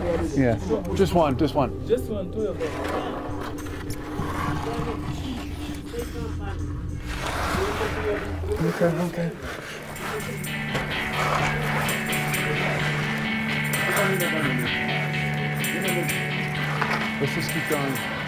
Yeah, come on. Yeah, just one, just one. Just one, two of them. Okay, okay. Let's just keep going.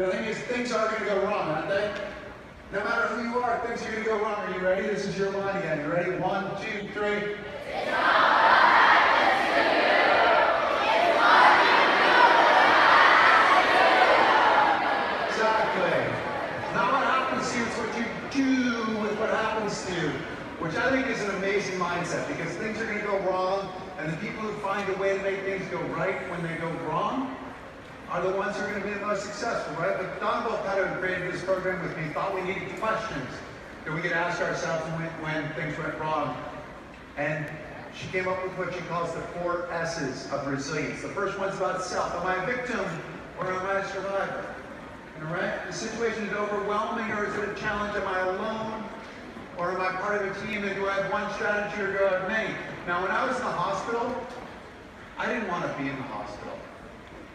The thing is, things are going to go wrong, aren't they? No matter who you are, things are going to go wrong. Are you ready? This is your line again. You ready? One, two, three. Exactly. Not what happens to you, it's what you do with what happens to you. Which I think is an amazing mindset because things are going to go wrong, and the people who find a way to make things go right when they go wrong are the ones who are going to be the most successful, right? But Don Volpetto who created this program with me thought we needed questions that we could ask ourselves when, when things went wrong. And she came up with what she calls the four S's of resilience. The first one's about self. Am I a victim or am I a survivor? All right? The situation is overwhelming or is it a challenge? Am I alone? Or am I part of a team and do I have one strategy or do I have many? Now, when I was in the hospital, I didn't want to be in the hospital.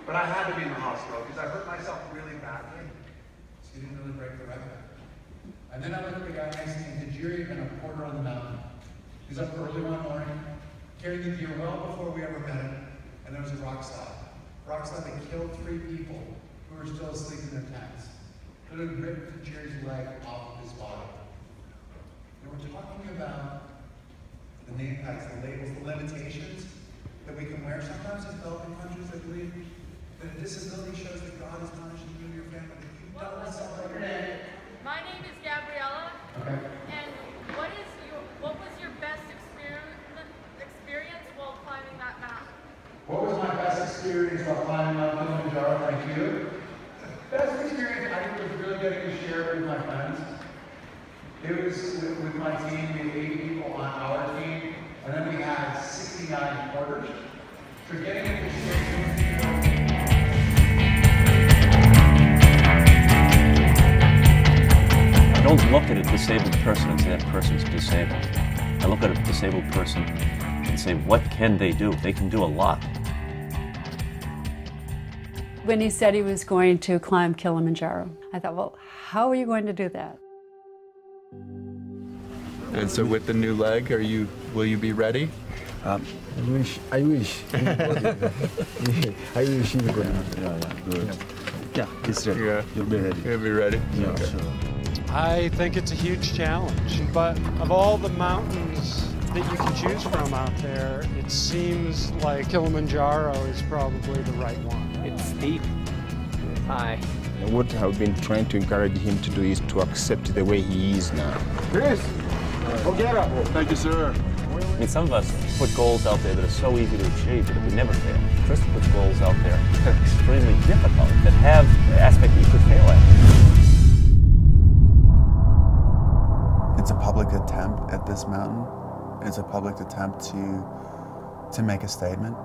But I had to be in the hospital because I hurt myself really badly. So you didn't really break the record. And then I looked at the guy next to me, and a porter on the mountain. He's up early one morning, carrying the gear well before we ever met him, and there was a rock slide. Rock slide that killed three people who were still asleep in their tents. It had ripped Tajiri's leg off of his body. And we're talking about the name tags, the labels, the limitations that we can wear sometimes in developing countries that believe that a disability shows that God is punishing you and your family. That you don't celebrate your. My name is Gabriella, Okay. and what is your what was your best experience experience while climbing that mountain? What was my best experience while climbing Mount Kilimanjaro? Thank you. Best experience I think was really getting to share it with my friends. It was with, with my team, we had eight people on our team, and then we had 69 porters. So getting to share don't look at a disabled person and say that person's disabled. I look at a disabled person and say, what can they do? They can do a lot. When he said he was going to climb Kilimanjaro, I thought, well, how are you going to do that? And so with the new leg, are you will you be ready? Um, I wish. I wish. I wish you could. Yeah, yeah, good. Yeah, it's ready. Yeah. You'll be ready. You'll be ready. Yeah, sure. I think it's a huge challenge, but of all the mountains that you can choose from out there, it seems like Kilimanjaro is probably the right one. It's steep, high. And what I've been trying to encourage him to do is to accept the way he is now. Chris, go get up. Thank you, sir. I mean, some of us put goals out there that are so easy to achieve that we never fail. Chris puts goals out there that are extremely difficult, that have aspects that you could fail at. Mountain. It's a public attempt to to make a statement.